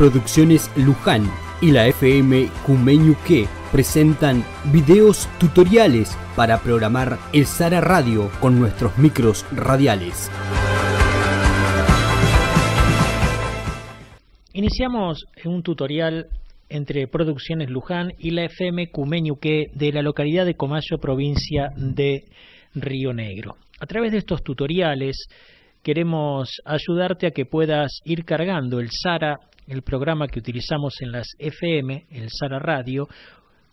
Producciones Luján y la FM Cumeñuque presentan videos tutoriales para programar el Sara Radio con nuestros micros radiales. Iniciamos un tutorial entre Producciones Luján y la FM Cumeñuque de la localidad de Comayo, provincia de Río Negro. A través de estos tutoriales queremos ayudarte a que puedas ir cargando el SARA el programa que utilizamos en las FM, el Sara Radio,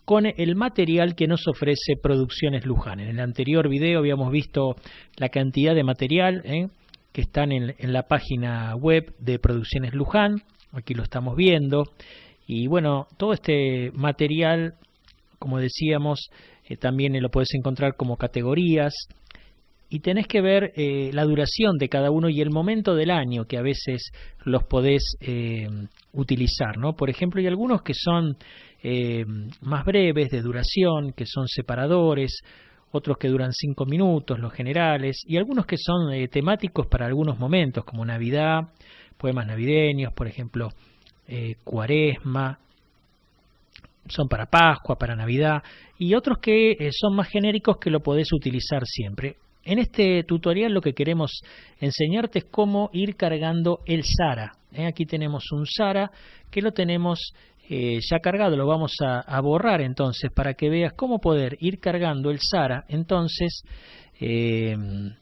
con el material que nos ofrece Producciones Luján. En el anterior video habíamos visto la cantidad de material ¿eh? que están en, la página web de Producciones Luján, aquí lo estamos viendo, y bueno, todo este material, como decíamos, eh, también lo puedes encontrar como categorías, y tenés que ver eh, la duración de cada uno y el momento del año que a veces los podés eh, utilizar. ¿no? Por ejemplo, hay algunos que son eh, más breves de duración, que son separadores, otros que duran cinco minutos, los generales, y algunos que son temáticos para algunos momentos, como Navidad, poemas navideños, por ejemplo, Cuaresma, son para Pascua, para Navidad, y otros que son más genéricos que lo podés utilizar siempre. En este tutorial lo que queremos enseñarte es cómo ir cargando el SARA. ¿eh? Aquí tenemos un SARA que lo tenemos eh, ya cargado, lo vamos a, borrar entonces para que veas cómo poder ir cargando el SARA. Entonces, em,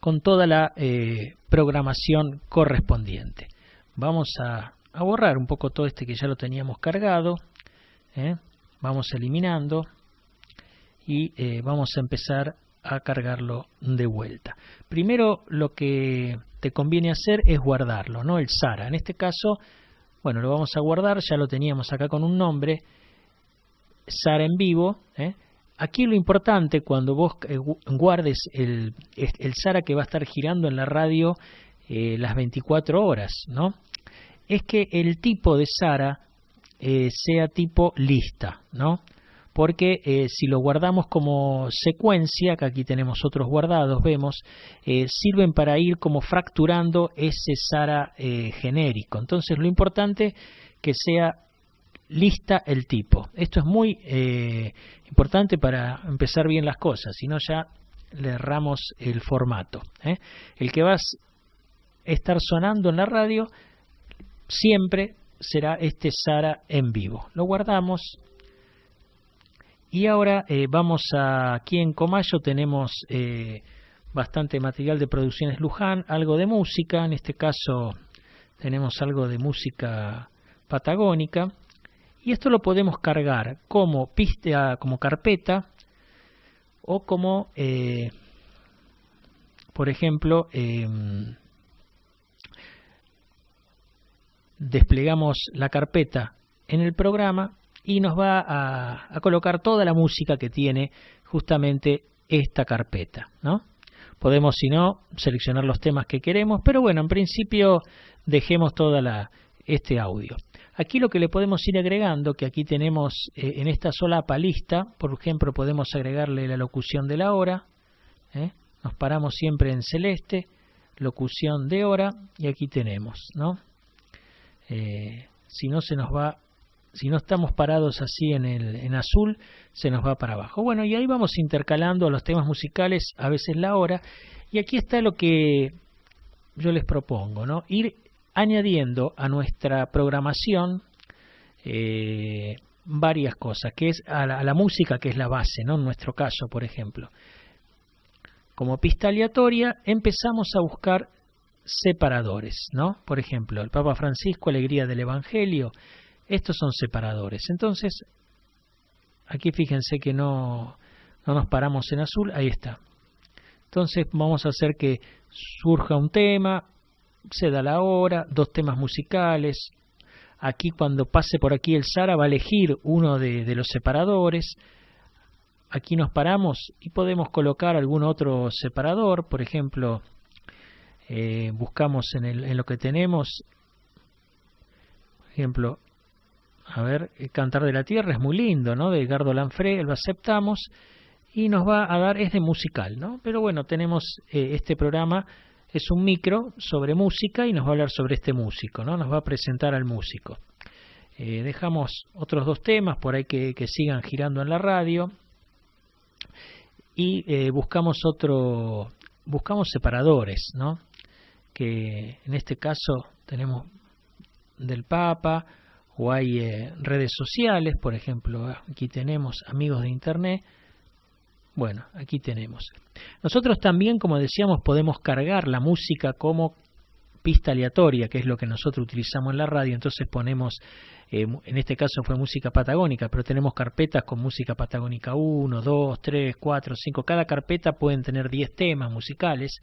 con toda la eh, programación correspondiente. Vamos a, a, borrar un poco todo este que ya lo teníamos cargado. Vamos eliminando y eh, vamos a empezar a cargarlo de vuelta. Primero lo que te conviene hacer es guardarlo, ¿no? El SARA. En este caso, bueno, lo vamos a guardar, ya lo teníamos acá con un nombre, SARA en vivo. ¿eh? Aquí lo importante cuando vos eh, guardes el, el, SARA que va a estar girando en la radio las 24 horas, ¿no? Es que el tipo de SARA sea tipo lista, ¿no? Porque eh, si lo guardamos como secuencia, que aquí tenemos otros guardados, vemos, eh, sirven para ir como fracturando ese SARA eh, genérico. Entonces lo importante que sea lista el tipo. Esto es muy importante para empezar bien las cosas, si no ya le erramos el formato. El que va a estar sonando en la radio siempre será este SARA en vivo. Lo guardamos, y ahora eh, vamos a, aquí en Comayo tenemos eh, bastante material de producciones Luján, algo de música, en este caso tenemos algo de música patagónica, y esto lo podemos cargar como pista, como carpeta, o como, eh, por ejemplo, em, desplegamos la carpeta en el programa y nos va a, colocar toda la música que tiene justamente esta carpeta, ¿no? Podemos, si no, seleccionar los temas que queremos, pero bueno, en principio dejemos toda la, este audio. Aquí lo que le podemos ir agregando, que aquí tenemos eh, en esta solapa lista, por ejemplo, podemos agregarle la locución de la hora, ¿eh? nos paramos siempre en celeste, locución de hora, y aquí tenemos, ¿no? Eh, si no se nos va si no estamos parados así en, el, en azul, se nos va para abajo. Bueno, y ahí vamos intercalando los temas musicales, a veces la hora, y aquí está lo que yo les propongo, ¿no? Ir añadiendo a nuestra programación eh, varias cosas, que es a la, música que es la base, ¿no? En nuestro caso, por ejemplo. Como pista aleatoria empezamos a buscar separadores, ¿no? Por ejemplo, el Papa Francisco, Alegría del Evangelio, estos son separadores. Entonces, aquí fíjense que no, no nos paramos en azul, ahí está. Entonces vamos a hacer que surja un tema, se da la hora, dos temas musicales. Aquí cuando pase por aquí el Sara va a elegir uno de, los separadores. Aquí nos paramos y podemos colocar algún otro separador. Por ejemplo, eh, buscamos en, en lo que tenemos. Por ejemplo, a ver, Cantar de la Tierra es muy lindo, ¿no? De Edgardo Lanfré, lo aceptamos y nos va a dar, es de musical, ¿no? Pero bueno, tenemos eh, este programa es un micro sobre música y nos va a hablar sobre este músico, ¿no? Nos va a presentar al músico. Eh, dejamos otros dos temas por ahí que, sigan girando en la radio y eh, buscamos otro, buscamos separadores, ¿no? Que en este caso tenemos del Papa o hay eh, redes sociales, por ejemplo, aquí tenemos amigos de Internet. Bueno, aquí tenemos. Nosotros también, como decíamos, podemos cargar la música como pista aleatoria, que es lo que nosotros utilizamos en la radio, entonces ponemos, eh, en este caso fue música patagónica, pero tenemos carpetas con música patagónica 1, 2, 3, 4, 5, cada carpeta pueden tener 10 temas musicales,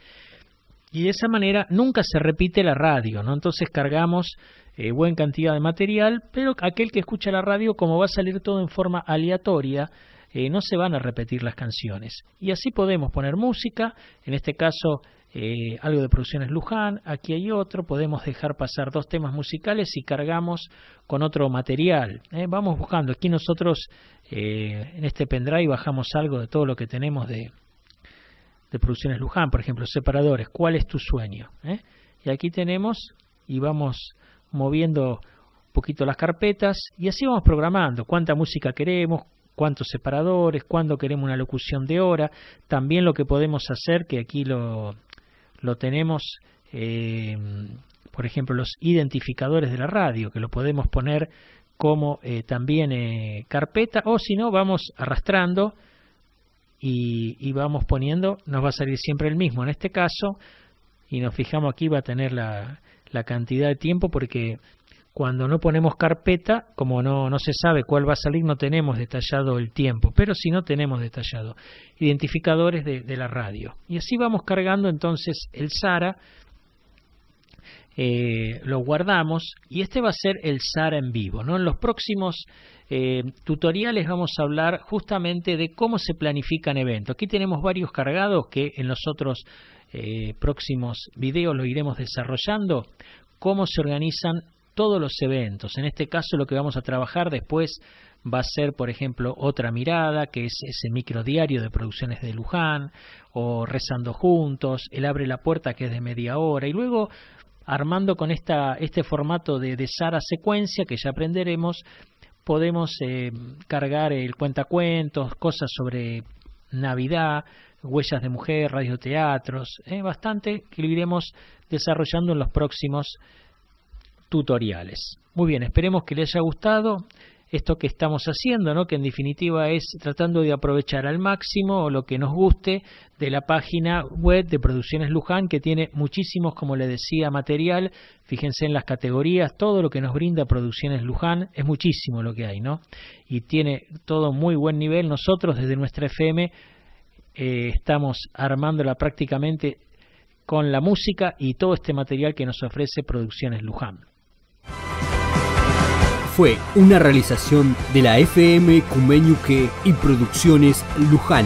y de esa manera nunca se repite la radio, ¿no? Entonces cargamos eh, buena cantidad de material, pero aquel que escucha la radio, como va a salir todo en forma aleatoria, eh, no se van a repetir las canciones. Y así podemos poner música, en este caso eh, algo de producciones Luján, aquí hay otro, podemos dejar pasar dos temas musicales y cargamos con otro material. Vamos buscando, aquí nosotros en este pendrive bajamos algo de todo lo que tenemos de, de producciones Luján, por ejemplo, separadores, ¿cuál es tu sueño? ¿Eh? Y aquí tenemos y vamos moviendo un poquito las carpetas y así vamos programando cuánta música queremos, cuántos separadores, cuándo queremos una locución de hora, también lo que podemos hacer, que aquí lo, lo tenemos, eh, por ejemplo, los identificadores de la radio, que lo podemos poner como eh, también carpeta, o si no, vamos arrastrando y, vamos poniendo, nos va a salir siempre el mismo. En este caso y nos fijamos aquí va a tener la, la cantidad de tiempo porque cuando no ponemos carpeta, como no, no se sabe cuál va a salir, no tenemos detallado el tiempo, pero si no tenemos detallado identificadores de, de la radio. Y así vamos cargando entonces el SARA, eh, lo guardamos y este va a ser el SARA en vivo. ¿no? En los próximos eh, tutoriales vamos a hablar justamente de cómo se planifican eventos. Aquí tenemos varios cargados que en los otros eh, próximos videos lo iremos desarrollando, cómo se organizan todos los eventos. En este caso lo que vamos a trabajar después va a ser, por ejemplo, otra mirada, que es ese microdiario de producciones de Luján, o rezando juntos, él abre la puerta que es de media hora, y luego armando con esta, este formato de, de Sara secuencia que ya aprenderemos, podemos eh, cargar el cuentacuentos, cosas sobre Navidad, huellas de mujer, radioteatros, eh, bastante que lo iremos desarrollando en los próximos tutoriales. Muy bien, esperemos que les haya gustado esto que estamos haciendo, ¿no? que en definitiva es tratando de aprovechar al máximo lo que nos guste de la página web de Producciones Luján, que tiene muchísimos, como le decía, material. Fíjense en las categorías, todo lo que nos brinda Producciones Luján, es muchísimo lo que hay, ¿no? Y tiene todo muy buen nivel. Nosotros desde nuestra FM eh, estamos armándola prácticamente con la música y todo este material que nos ofrece Producciones Luján fue una realización de la FM Cumeñuque y Producciones Luján.